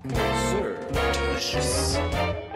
Delicious. Delicious.